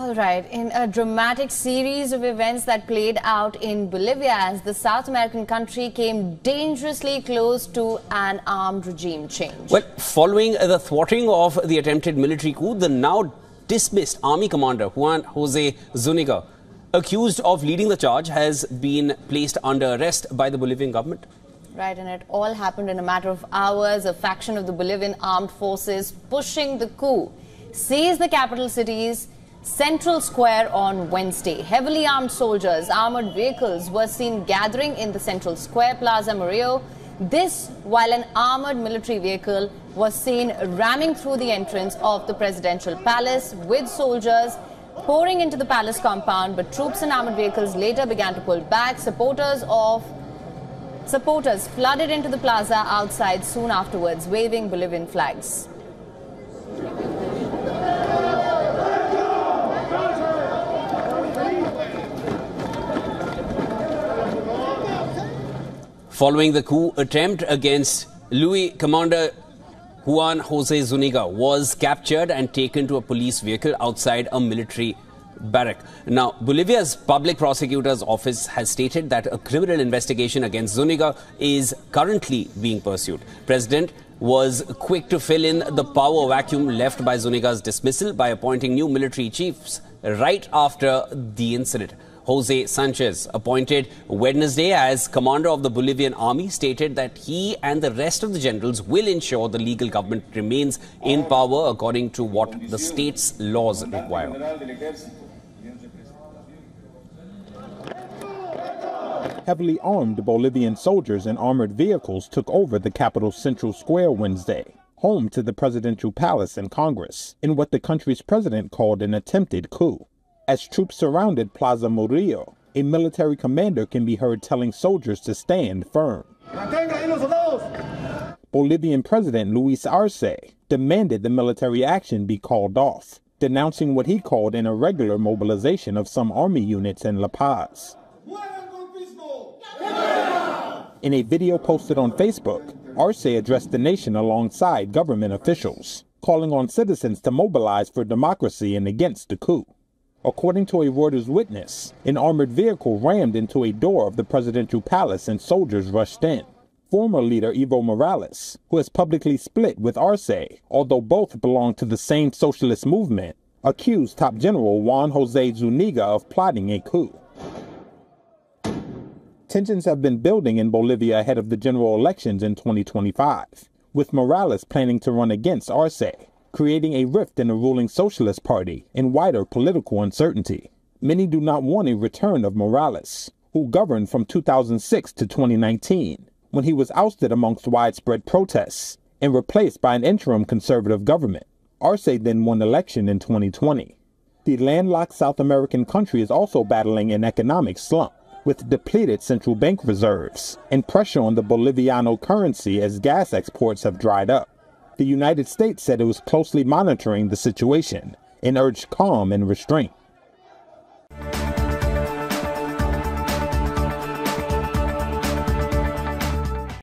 All right, in a dramatic series of events that played out in Bolivia as the South American country came dangerously close to an armed regime change. Well, following the thwarting of the attempted military coup, the now dismissed army commander Juan Jose Zuniga, accused of leading the charge, has been placed under arrest by the Bolivian government. Right, and it all happened in a matter of hours. A faction of the Bolivian armed forces pushing the coup seized the capital cities Central Square on Wednesday. Heavily armed soldiers, armored vehicles were seen gathering in the Central Square Plaza Murillo. This while an armored military vehicle was seen ramming through the entrance of the presidential palace with soldiers pouring into the palace compound, but troops and armored vehicles later began to pull back. Supporters of supporters flooded into the plaza outside soon afterwards, waving Bolivian flags. Following the coup attempt against Luis Commander Juan Jose Zuniga was captured and taken to a police vehicle outside a military barrack. Now, Bolivia's public prosecutor's office has stated that a criminal investigation against Zuniga is currently being pursued. President was quick to fill in the power vacuum left by Zuniga's dismissal by appointing new military chiefs right after the incident. Jose Sanchez, appointed Wednesday as commander of the Bolivian army, stated that he and the rest of the generals will ensure the legal government remains in power according to what the state's laws require. Heavily armed Bolivian soldiers and armored vehicles took over the capital's central square Wednesday, home to the presidential palace and Congress, in what the country's president called an attempted coup. As troops surrounded Plaza Murillo, a military commander can be heard telling soldiers to stand firm. Bolivian President Luis Arce demanded the military action be called off, denouncing what he called an irregular mobilization of some army units in La Paz. In a video posted on Facebook, Arce addressed the nation alongside government officials, calling on citizens to mobilize for democracy and against the coup. According to a Reuters witness, an armored vehicle rammed into a door of the presidential palace and soldiers rushed in. Former leader Evo Morales, who has publicly split with Arce, although both belong to the same socialist movement, accused top general Juan Jose Zuniga of plotting a coup. Tensions have been building in Bolivia ahead of the general elections in 2025, with Morales planning to run against Arce creating a rift in the ruling Socialist Party and wider political uncertainty. Many do not want a return of Morales, who governed from 2006 to 2019, when he was ousted amongst widespread protests and replaced by an interim conservative government. Arce then won election in 2020. The landlocked South American country is also battling an economic slump with depleted central bank reserves and pressure on the Boliviano currency as gas exports have dried up. The United States said it was closely monitoring the situation and urged calm and restraint.